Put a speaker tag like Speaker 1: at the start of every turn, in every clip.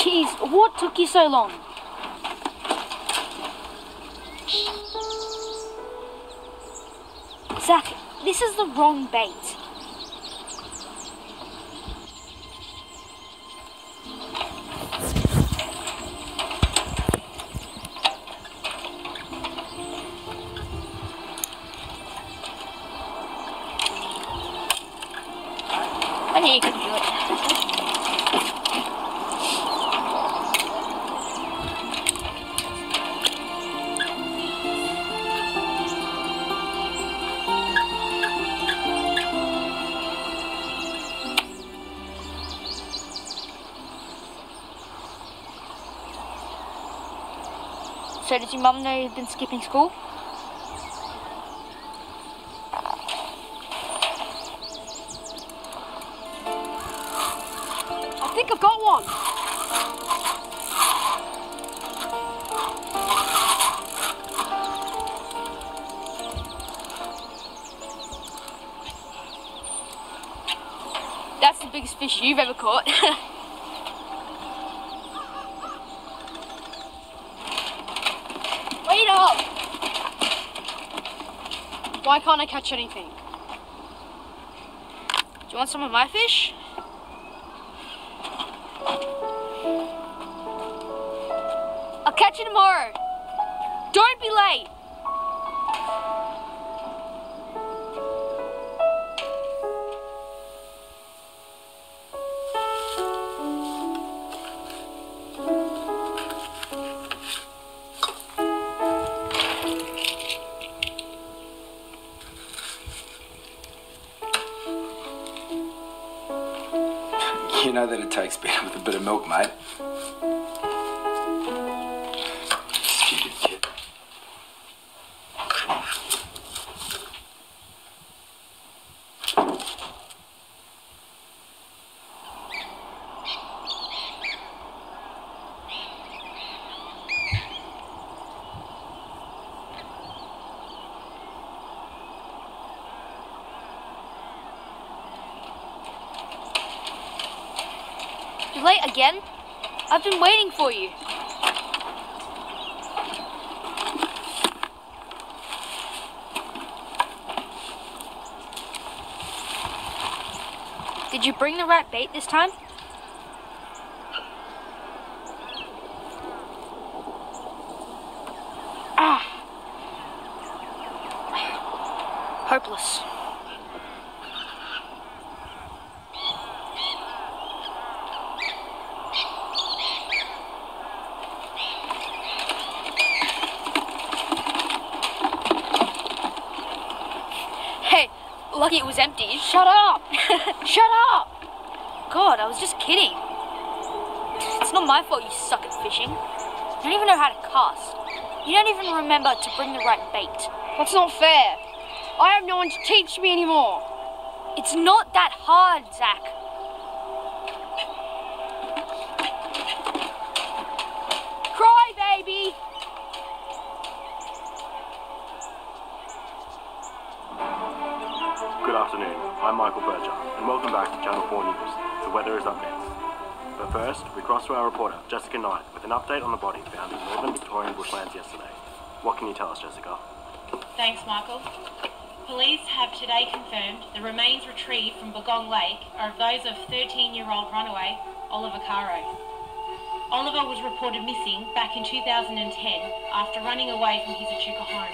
Speaker 1: Jeez, what took you so long? Zach, this is the wrong bait. I knew you could So did your mum know you've been skipping school?
Speaker 2: I think I've got one.
Speaker 1: That's the biggest fish you've ever caught.
Speaker 2: Wait up. Why can't I catch anything?
Speaker 1: Do you want some of my fish? I'll catch you tomorrow. Don't be late.
Speaker 3: Know that it takes better with a bit of milk, mate.
Speaker 1: You late again? I've been waiting for you. Did you bring the right bait this time? Ah. Hopeless. Lucky it was empty.
Speaker 2: Shut up! Shut up!
Speaker 1: God, I was just kidding. It's not my fault you suck at fishing. You don't even know how to cast. You don't even remember to bring the right bait.
Speaker 2: That's not fair. I have no one to teach me anymore.
Speaker 1: It's not that hard, Zach.
Speaker 4: Our reporter, Jessica Knight, with an update on the body found in northern Victorian bushlands yesterday. What can you tell us, Jessica?
Speaker 5: Thanks, Michael. Police have today confirmed the remains retrieved from Bogong Lake are of those of 13-year-old runaway Oliver Caro. Oliver was reported missing back in 2010 after running away from his Echuca home.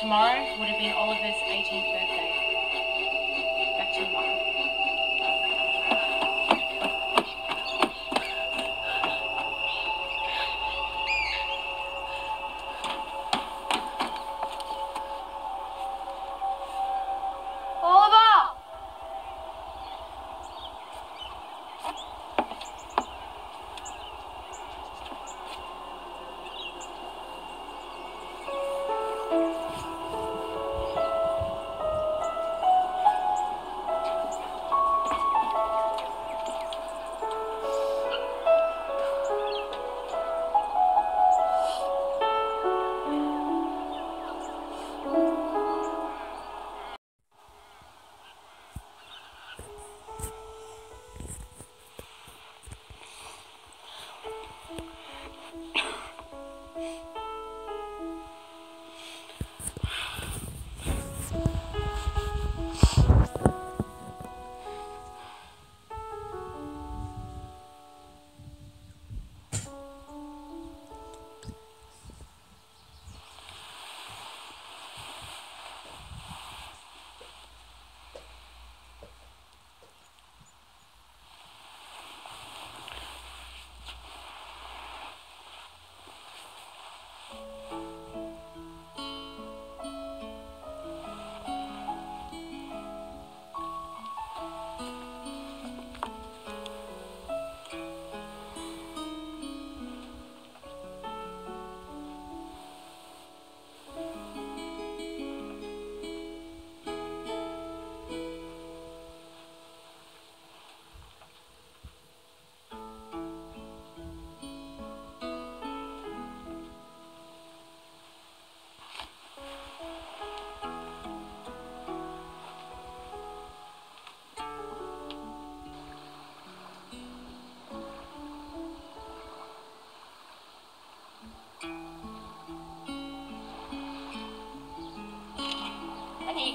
Speaker 5: Tomorrow would have been Oliver's 18th birthday.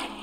Speaker 1: I